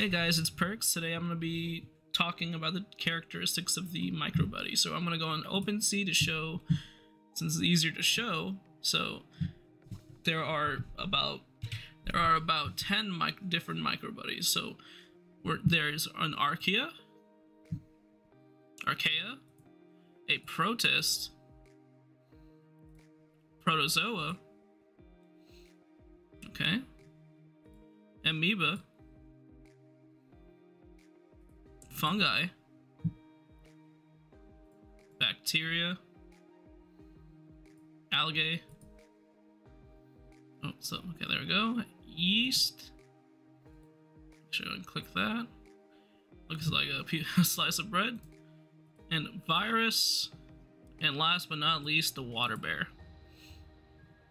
Hey guys, it's Perks. Today I'm going to be talking about the characteristics of the Micro Buddy. So I'm going to go on OpenSea to show, since it's easier to show, so there are about there are about 10 mic different Micro Buddies. So there's an Archaea, Archaea, a Protist, Protozoa, okay, Amoeba, fungi, bacteria, algae. Oh, so okay, there we go. Yeast. Make sure I click that. Looks like a, slice of bread. And virus. And last but not least, the water bear.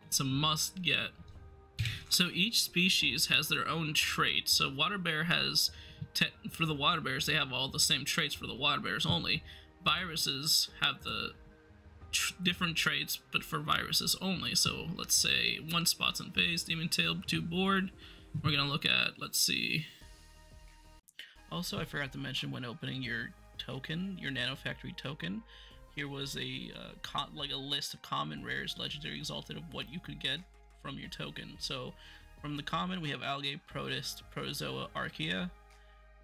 It's a must get. So each species has their own trait. So water bear has for the water bears, they have all the same traits for the water bears only. Viruses have the tr different traits, but for viruses only. So let's say one spots on face, demon tail, two board. We're gonna look at, let's see. Also, I forgot to mention when opening your token, your Nano Factory token, here was a uh, like a list of common, rares, legendary, exalted of what you could get from your token. So from the common, we have algae, protist, protozoa, archaea.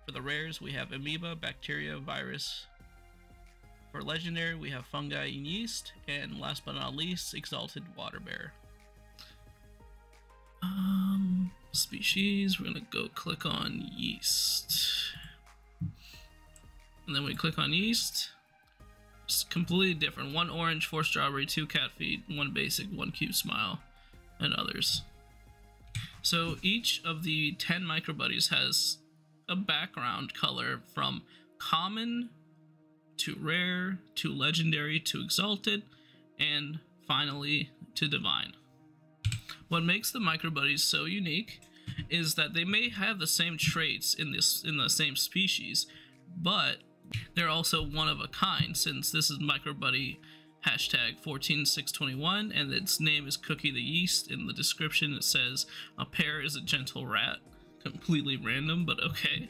For the rares, we have amoeba, bacteria, virus. For legendary, we have fungi and yeast. And last but not least, exalted water bear. Um, species, we're gonna go click on yeast. And then we click on yeast. It's completely different. One orange, four strawberry, two cat feet, one basic, one cute smile, and others. So each of the 10 micro buddies has a background color from common to rare to legendary to exalted and finally to divine. What makes the micro buddies so unique is that they may have the same traits in this in the same species, but they're also one of a kind since this is micro buddy hashtag 14621 and its name is Cookie the Yeast. In the description it says a pear is a gentle rat completely random, but okay.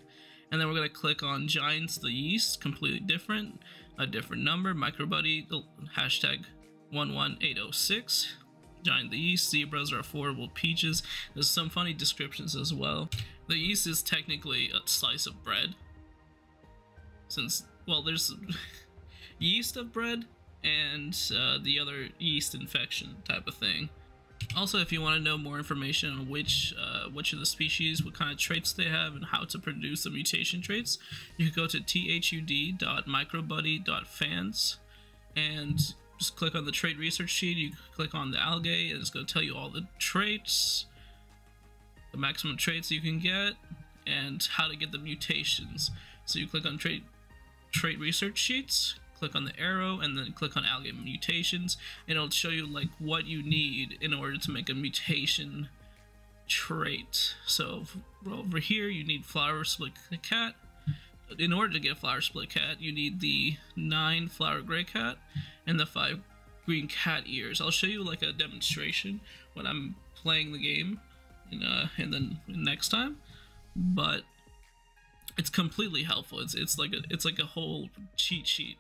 And then we're going to click on Giants the Yeast, completely different, a different number, MicroBuddy, hashtag 11806. Giant the Yeast, zebras are affordable peaches. There's some funny descriptions as well. The yeast is technically a slice of bread. Since, well, there's yeast of bread and uh, the other yeast infection type of thing. Also, if you want to know more information on which uh, which of the species, what kind of traits they have, and how to produce the mutation traits, you can go to thud.microbuddy.fans and just click on the trait research sheet. You click on the algae, and it's going to tell you all the traits, the maximum traits you can get, and how to get the mutations. So you click on trait trait research sheets, click on the arrow and then click on algae mutations. And it'll show you like what you need in order to make a mutation trait. So over here you need flower split cat. In order to get flower split cat you need the nine flower gray cat and the five green cat ears. I'll show you like a demonstration when i'm playing the game in, uh, and then next time but it's completely helpful. It's it's like a it's like a whole cheat sheet